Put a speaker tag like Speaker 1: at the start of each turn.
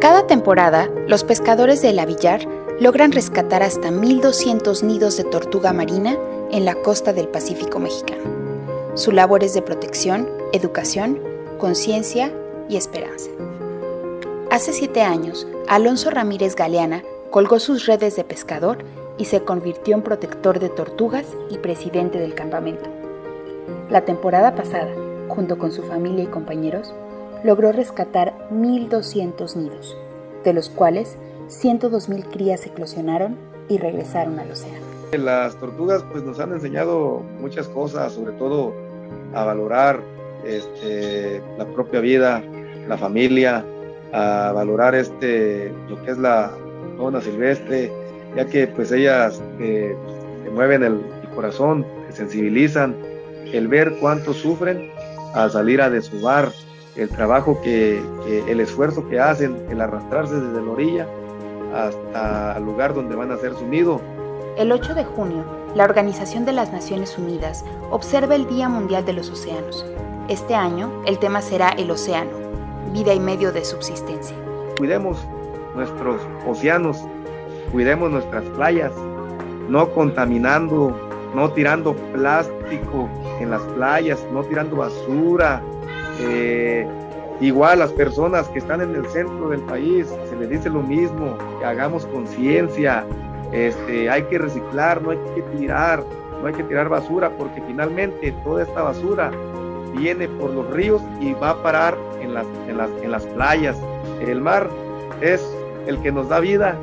Speaker 1: Cada temporada, los pescadores de El Avillar logran rescatar hasta 1.200 nidos de tortuga marina en la costa del Pacífico mexicano. Su labor es de protección, educación, conciencia y esperanza. Hace siete años, Alonso Ramírez Galeana colgó sus redes de pescador y se convirtió en protector de tortugas y presidente del campamento. La temporada pasada, junto con su familia y compañeros, logró rescatar 1.200 nidos, de los cuales 102.000 crías eclosionaron y regresaron al océano.
Speaker 2: Las tortugas pues, nos han enseñado muchas cosas, sobre todo a valorar este, la propia vida, la familia, a valorar este, lo que es la zona silvestre, ya que pues ellas eh, mueven el, corazón, se sensibilizan, el ver cuánto sufren al salir a deshuvar, el trabajo que, el esfuerzo que hacen, el arrastrarse desde la orilla hasta el lugar donde van a ser su nido.
Speaker 1: El 8 de junio, la Organización de las Naciones Unidas observa el Día Mundial de los Océanos. Este año, el tema será el océano, vida y medio de subsistencia.
Speaker 2: Cuidemos nuestros océanos, cuidemos nuestras playas, no contaminando, no tirando plástico en las playas, no tirando basura. Eh, igual las personas que están en el centro del país, se les dice lo mismo, que hagamos conciencia, este, hay que reciclar, no hay que tirar, no hay que tirar basura, porque finalmente toda esta basura viene por los ríos y va a parar en las, en las, en las playas. El mar es el que nos da vida